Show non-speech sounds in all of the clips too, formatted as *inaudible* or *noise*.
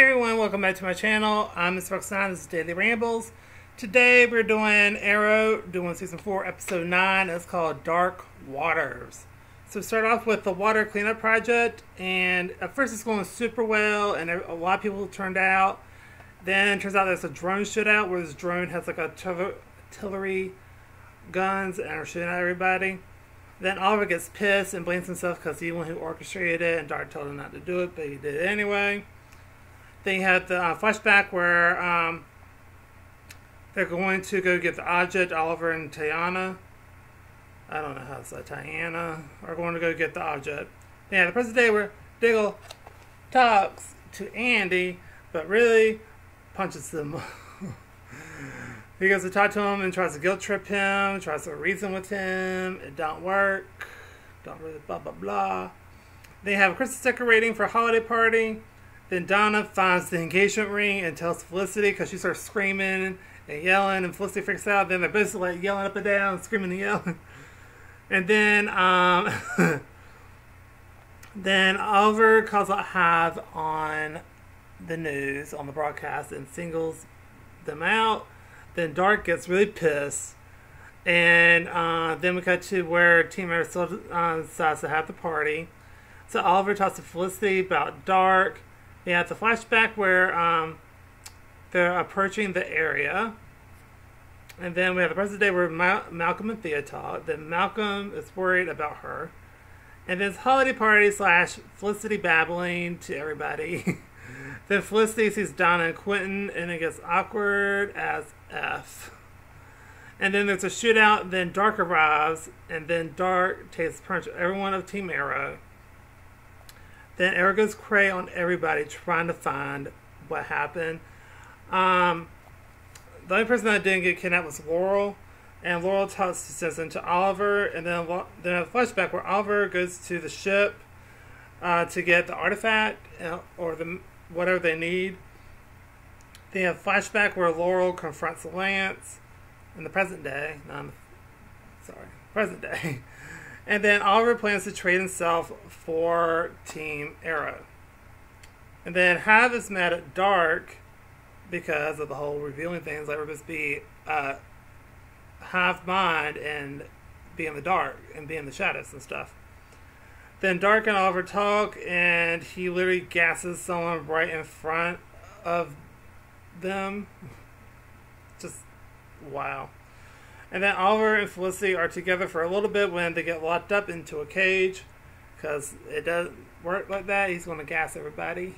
Everyone, welcome back to my channel. I'm Miss Roxanne, this is Daily Rambles. Today we're doing Arrow, doing season 4, episode 9. It's called Dark Waters. So start off with the water cleanup project, and at first it's going super well, and a lot of people turned out. Then turns out there's a drone shootout where this drone has like artillery guns and are shooting at everybody. Then Oliver gets pissed and blames himself because he's the one who orchestrated it, and Darhk told him not to do it, but he did it anyway. Then you have the uh, flashback where um, they're going to go get the object. Oliver and Tiana, I don't know how to say Tiana, are going to go get the object. Yeah, the present day where Diggle talks to Andy, but really punches him. *laughs* he goes to talk to him and tries to guilt trip him, tries to reason with him. It don't work. Don't really blah blah blah. They have a Christmas decorating for a holiday party. Then Donna finds the engagement ring and tells Felicity because she starts screaming and yelling, and Felicity freaks out. Then they're basically like yelling up and down, screaming and yelling. *laughs* And then, um, *laughs* then Oliver calls out Hive on the news on the broadcast and singles them out. Then Darhk gets really pissed. And uh, then we cut to where Team Arrow still uh, decides to have the party. So Oliver talks to Felicity about Darhk. Yeah, it's a flashback where um, they're approaching the area. And then we have the present day where Ma- Malcolm and Thea talk. Then Malcolm is worried about her. And then it's holiday party slash Felicity babbling to everybody. *laughs* then Felicity sees Donna and Quentin, and it gets awkward as F. And then there's a shootout, then Darhk arrives, and then Darhk takes punch everyone of Team Arrow. Then Arrow goes cray on everybody trying to find what happened. Um, the only person that didn't get kidnapped was Laurel, and Laurel sends him to Oliver, and then then a flashback where Oliver goes to the ship uh, to get the artifact uh, or the whatever they need. They have flashback where Laurel confronts Lance in the present day. No, sorry, present day. *laughs* And then Oliver plans to trade himself for Team Arrow. And then Hive is mad at Darhk because of the whole revealing things. Like we're supposed to be uh, Hive mind and be in the dark and be in the shadows and stuff. Then Darhk and Oliver talk, and he literally gasses someone right in front of them. *laughs* Just wow. And then Oliver and Felicity are together for a little bit when they get locked up into a cage. Because it doesn't work like that. He's going to gas everybody.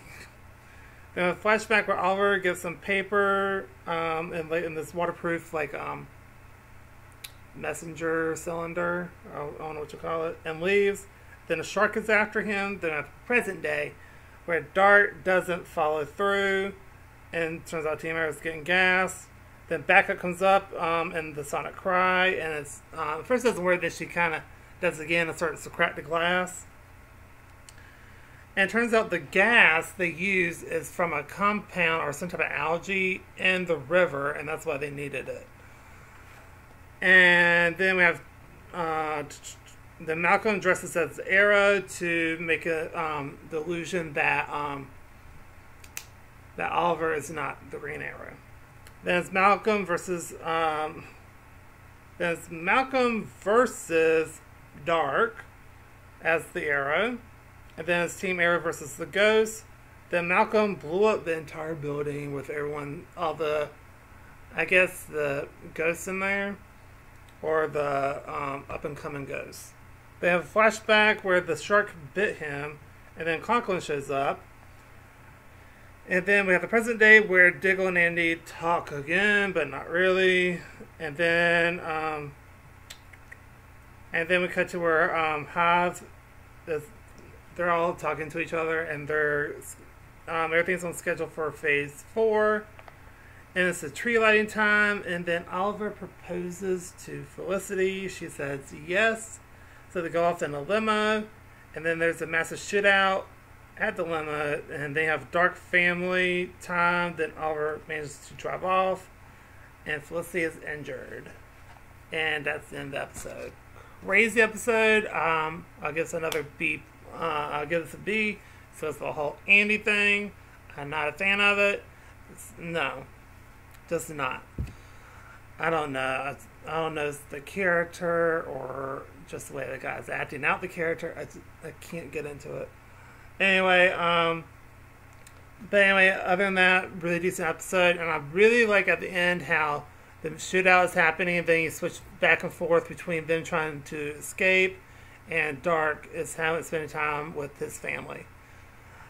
*laughs* then a flashback where Oliver gets some paper um, and in this waterproof, like, um, messenger cylinder. I don't know what you call it. And leaves. Then a shark is after him. Then a present day where Darhk doesn't follow through. And turns out Team is getting gas. Then backup comes up um, and the Sonic Cry, and it's uh, first doesn't work. Then she kind of does again and starts to crack the glass. And turns out the gas they use is from a compound or some type of algae in the river, and that's why they needed it. And then we have uh, the Malcolm dresses as Arrow to make a um, the illusion that um, that Oliver is not the Green Arrow. Then it's Malcolm versus um, then it's Malcolm versus Darhk as the Arrow, and then it's Team Arrow versus the Ghost. Then Malcolm blew up the entire building with everyone, all the, I guess the ghosts in there, or the um, up and coming ghosts. They have a flashback where the shark bit him, and then Conklin shows up and then we have the present day where Diggle and Andy talk again, but not really. And then, um, and then we cut to where um, Hive, they're all talking to each other, and they're um, everything's on schedule for phase four. And it's the tree lighting time, and then Oliver proposes to Felicity. She says yes. So they go off in a limo, and then there's a massive shootout at Dilemma, and they have Darhk family time. Then Oliver manages to drive off, and Felicity is injured, and that's the end of the episode. Crazy episode. Um, I'll give this another B. Uh, I'll give this a B. So it's the whole Andy thing. I'm not a fan of it. It's, no, just not. I don't know. I don't know the character or just the way the guy's acting out the character. I, I can't get into it. Anyway, um, but anyway, other than that, really decent episode, and I really like at the end how the shootout is happening, and then you switch back and forth between them trying to escape, and Darhk is having spending time with his family.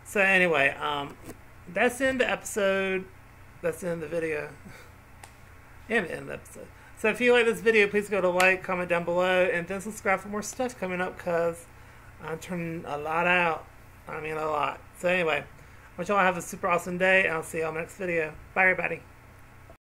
So anyway, um, that's of the episode. That's of the video. *laughs* and the end the episode. So if you like this video, please go to like, comment down below, and then subscribe for more stuff coming up because I'm turning a lot out. I mean, a lot. So anyway, I want y'all have a super awesome day, and I'll see y'all next video. Bye, everybody.